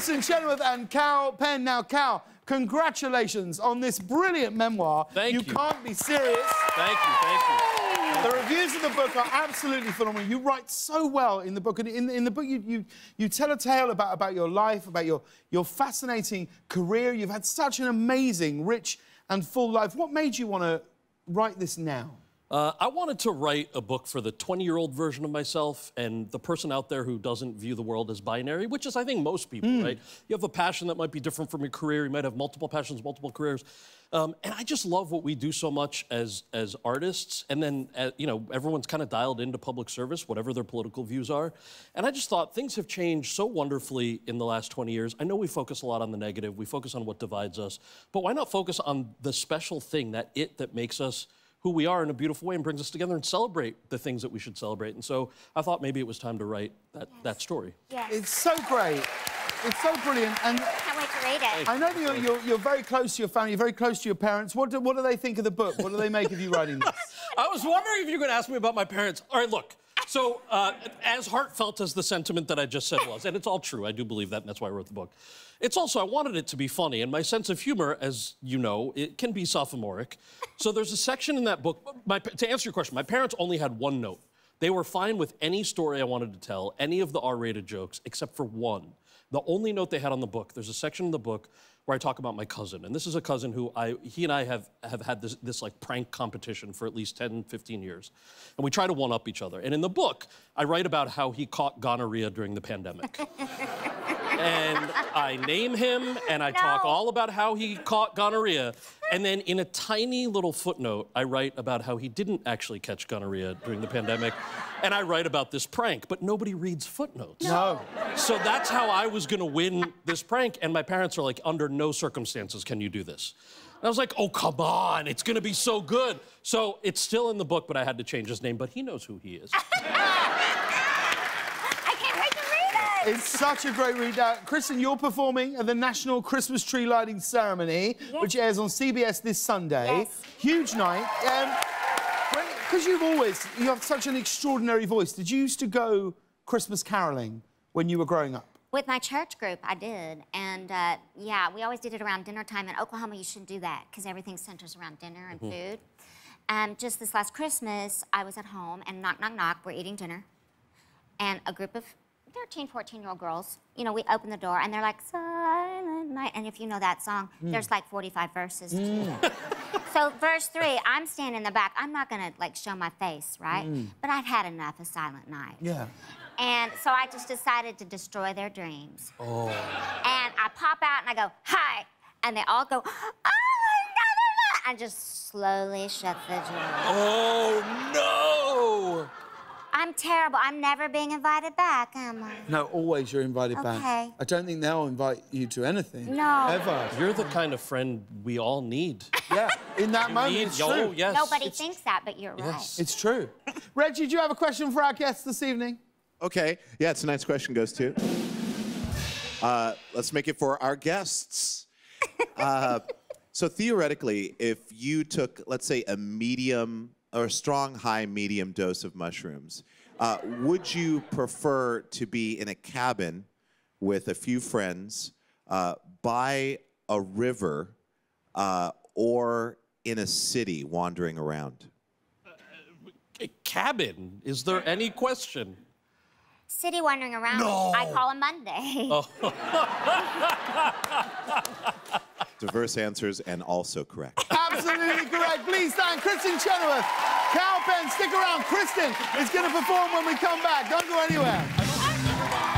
Kristin Chenoweth and Kal Penn. Now, Kal, congratulations on this brilliant memoir. Thank you. You can't be serious. Thank you, thank you. The reviews of the book are absolutely phenomenal. You write so well in the book, and in, in the book you, you you tell a tale about about your life, about your your fascinating career. You've had such an amazing, rich, and full life. What made you want to write this now? Uh, I wanted to write a book for the 20 year old version of myself and the person out there who doesn't view the world as binary, which is, I think, most people, Hmm. right? You have a passion that might be different from your career. You might have multiple passions, multiple careers. Um, and I just love what we do so much as, as artists. And then, uh, you know, everyone's kind of dialed into public service, whatever their political views are. And I just thought things have changed so wonderfully in the last 20 years. I know we focus a lot on the negative, we focus on what divides us, but why not focus on the special thing, that it that makes us who we are in a beautiful way and brings us together and celebrate the things that we should celebrate. And so I thought maybe it was time to write that, that story. Yes. It's so great. It's so brilliant. And Can't wait to read it. I know that you're, you're, you're very close to your family, you're very close to your parents. What do, what do they think of the book? What do they make of you writing this? I was wondering if you were going to ask me about my parents. All right, look. So, uh, as heartfelt as the sentiment that I just said was, and it's all true, I do believe that, and that's why I wrote the book. It's also, I wanted it to be funny, and my sense of humor, as you know, it can be sophomoric. So, there's a section in that book. My, to answer your question, my parents only had one note. They were fine with any story I wanted to tell, any of the R rated jokes, except for one. The only note they had on the book, there's a section in the book where I talk about my cousin. And this is a cousin who I, he and I have, have had this, this like prank competition for at least 10, 15 years. And we try to one up each other. And in the book, I write about how he caught gonorrhea during the pandemic. and I name him and I talk all about how he caught gonorrhea. And then in a tiny little footnote, I write about how he didn't actually catch gonorrhea during the pandemic. And I write about this prank, but nobody reads footnotes. No. So that's how I was gonna win this prank. And my parents are like, under no circumstances can you do this. And I was like, oh, come on, it's gonna be so good. So it's still in the book, but I had to change his name, but he knows who he is. I can't wait to read it. It's such a great read. Uh, Kristin, you're performing at the National Christmas Tree Lighting Ceremony, which airs on CBS this Sunday. Yes. Huge night. Because you've always, you have such an extraordinary voice. Did you used to go Christmas caroling when you were growing up? With my church group, I did. And uh, yeah, we always did it around dinner time. In Oklahoma, you shouldn't do that because everything centers around dinner and food. And just this last Christmas, I was at home and knock, knock, knock, we're eating dinner. And a group of 13, 14 year old girls, you know, we open the door and they're like, Silent Night. And if you know that song, hmm. there's like 45 verses. Hmm. So verse three, I'm standing in the back. I'm not gonna like show my face, right? Hmm. But I've had enough of Silent Night. Yeah. And so I just decided to destroy their dreams. Oh. And I pop out and I go, hi. And they all go, oh my God, and just slowly shut the door. Oh, no! I'm terrible. I'm never being invited back, am I? No, always you're invited back. Okay. I don't think they'll invite you to anything. No. Ever. You're the kind of friend we all need. Yeah. In that moment, Need- it's true. yes. Nobody It's- thinks that, but you're Yes. It's true. Reggie, do you have a question for our guests this evening? Okay. Yeah, tonight's question goes to. Uh, let's make it for our guests. Uh, so theoretically, if you took, let's say, a medium or a strong, high, medium dose of mushrooms, uh, would you prefer to be in a cabin with a few friends uh, by a river uh, or in a city wandering around? A cabin. Is there any question? City wandering around. No. I call a Monday. Diverse answers and also correct absolutely correct. Please stand, Kristin Chenoweth. Kal Penn, stick around. Kristin is going to perform when we come back. Don't go anywhere.